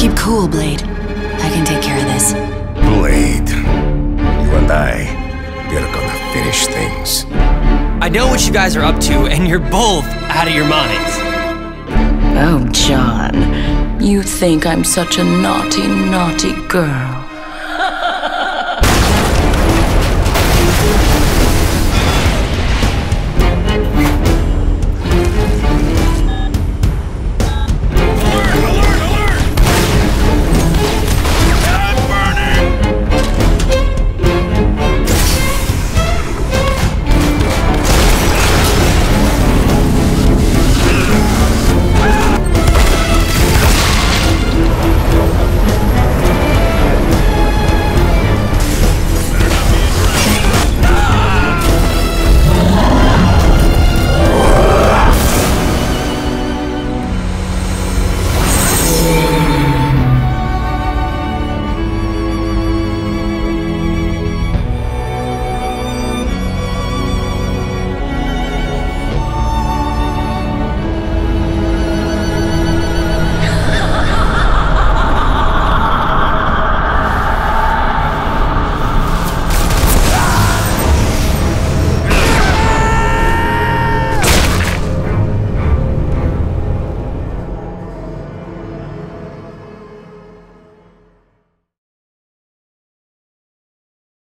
Keep cool, Blade. I can take care of this. Blade. You and I, we're gonna finish things. I know what you guys are up to, and you're both out of your minds. Oh, John, you think I'm such a naughty, naughty girl.